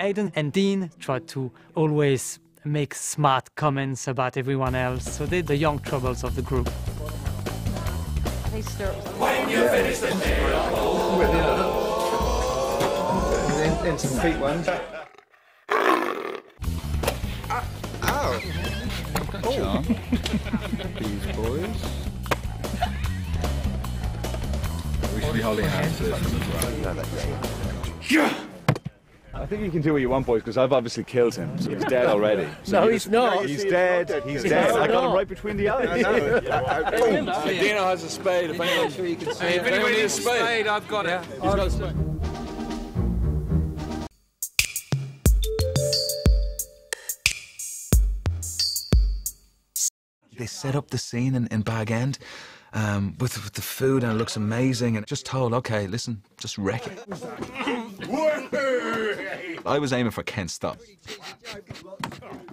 Aidan and Dean try to always make smart comments about everyone else, so they're the young troubles of the group. In, in some feet ones. Ow! John. These boys. We should be holding hands for this one as well. I think you can do what you want, boys, because I've obviously killed him. So he's dead already. So No, you he's just- not. He's dead. He's dead. I got him right between the eyes. Dino has a spade. If anyone, sure you if anyone needs a spade, I've got it. He's got a spade. They set up the scene in, in Bag End um, with, with the food and it looks amazing and just told, okay, listen, just wreck it. I was aiming for Ken Stott.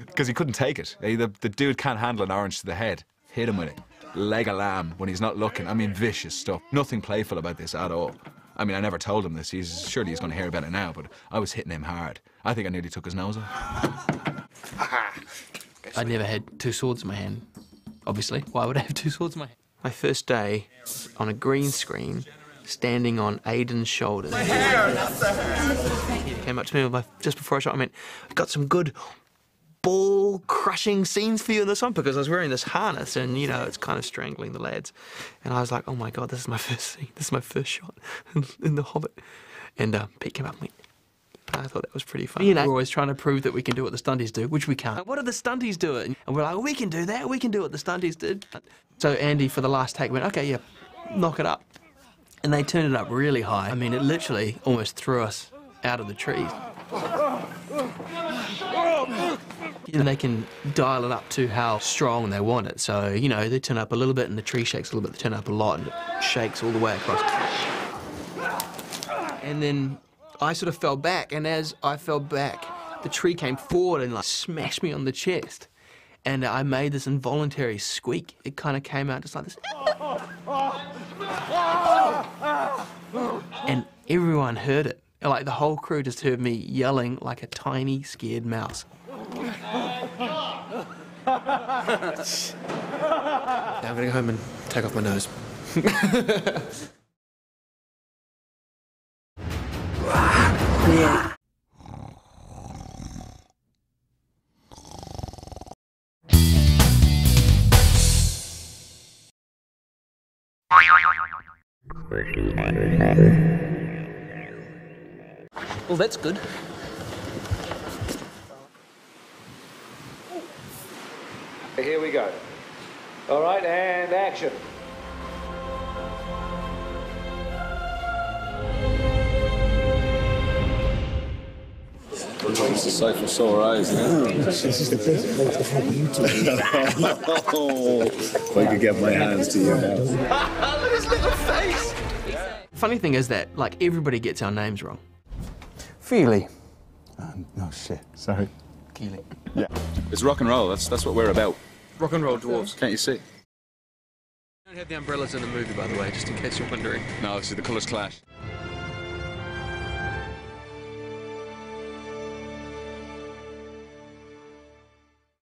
Because he couldn't take it. The, the dude can't handle an orange to the head. Hit him with it. Leg a lamb when he's not looking. I mean, vicious stuff. Nothing playful about this at all. I mean, I never told him this. He's surely he's going to hear about it now, but I was hitting him hard. I think I nearly took his nose off. I'd never had two swords in my hand. Obviously, why would I have two swords in my hand? My first day on a green screen, standing on Aidan's shoulders. He came up to me my, just before I shot. I meant, "I've got some good ball crushing scenes for you in this one because I was wearing this harness and you know it's kind of strangling the lads. And I was like, oh my god, this is my first scene. This is my first shot in, in The Hobbit. And uh, Pete came up and went, I thought that was pretty fun. You know, we're always trying to prove that we can do what the stunties do, which we can't. What are the stunties doing? And we're like, we can do that. We can do what the stunties did. So Andy, for the last take, went, okay, yeah, knock it up. And they turned it up really high. I mean, it literally almost threw us out of the trees. And they can dial it up to how strong they want it. So, you know, they turn up a little bit and the tree shakes a little bit, they turn up a lot and it shakes all the way across. And then I sort of fell back, and as I fell back, the tree came forward and like smashed me on the chest. And I made this involuntary squeak. It kind of came out just like this. And everyone heard it. Like the whole crew just heard me yelling like a tiny scared mouse. now I'm gonna go home and take off my nose. Well, that's good. Here we go. All right, and action. It's a sight for sore eyes, isn't it? This is the best place to have YouTube. If I could get my hands to your house. Funny thing is that, like, everybody gets our names wrong. Fili. Uh, no shit. Sorry. Kili. Yeah. It's rock and roll. That's that's what we're about. Rock and roll dwarves. Can't you see? I don't have the umbrellas in the movie, by the way, just in case you're wondering. No, see the colours clash.